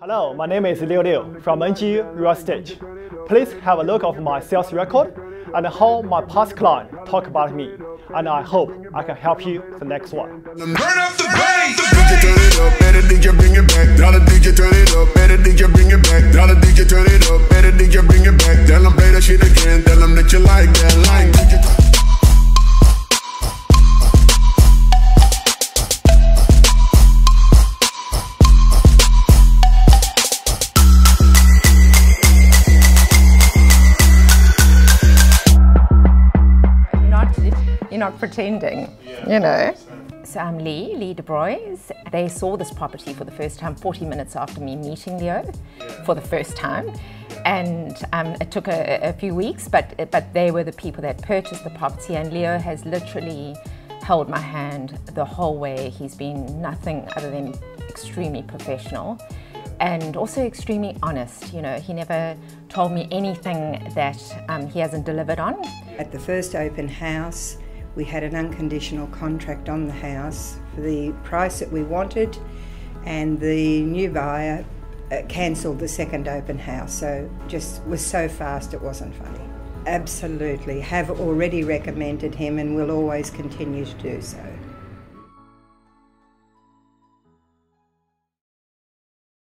Hello, my name is Leo Liu from NGU Real Estate. Please have a look of my sales record and how my past client talk about me. And I hope I can help you the next one. Turn up the bass. Turn it up, better DJ bring it back. Dollar DJ turn it up, better DJ bring it back. Dollar DJ turn it up, better DJ bring it back. Tell them play that shit again, tell them that you like that. Like you're not pretending, you know. So I'm Lee, Lee De Broys. They saw this property for the first time 40 minutes after me meeting Leo for the first time. And um, it took a, a few weeks, but, but they were the people that purchased the property. And Leo has literally held my hand the whole way. He's been nothing other than extremely professional and also extremely honest. You know, he never told me anything that um, he hasn't delivered on. At the first open house, we had an unconditional contract on the house for the price that we wanted, and the new buyer uh, cancelled the second open house. So just was so fast it wasn't funny. Absolutely, have already recommended him and will always continue to do so.